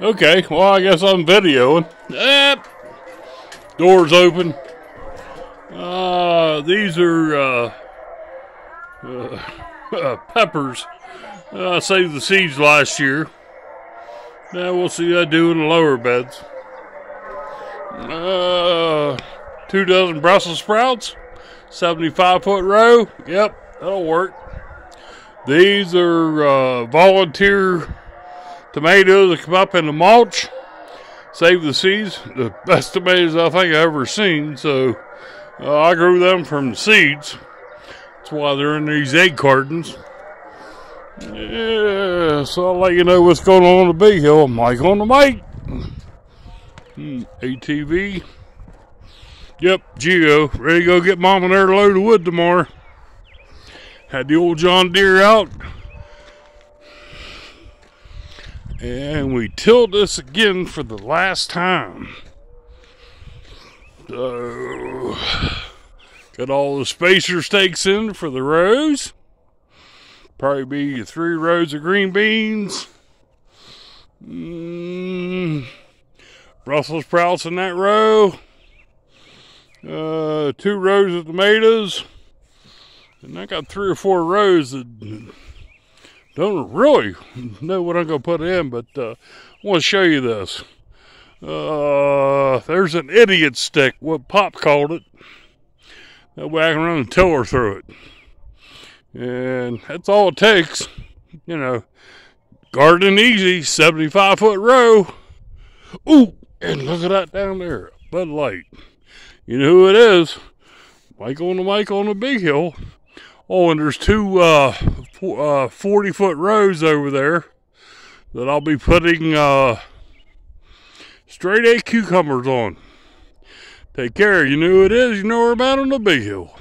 Okay, well, I guess I'm videoing. Yep. Doors open. Uh, these are uh, uh, peppers. Uh, I saved the seeds last year. Now we'll see what I do in the lower beds. Uh, two dozen Brussels sprouts, 75 foot row. Yep, that'll work. These are uh, volunteer tomatoes that come up in the mulch. Save the seeds. The best tomatoes I think I've ever seen. So uh, I grew them from seeds. That's why they're in these egg cartons. Yeah, so I'll let you know what's going on in the Big Hill. Mike on the mic. Hmm, ATV. Yep, Geo. Ready to go get mom and her load of wood tomorrow. Had the old John Deere out. And we tilled this again for the last time. So, got all the spacer stakes in for the rows. Probably be three rows of green beans. Mm, Brussels sprouts in that row. Uh, two rows of tomatoes. And I got three or four rows that don't really know what I'm going to put in, but uh, I want to show you this. Uh, there's an idiot stick, what Pop called it. That way I can run a tiller through it. And that's all it takes. You know, garden easy, 75 foot row. Ooh, and look at that down there, Bud Light. You know who it is? Mike on the mic on the big hill. Oh, and there's two uh, uh, 40 foot rows over there that I'll be putting uh, Straight Eight cucumbers on. Take care. You know who it is. You know where about on the big hill.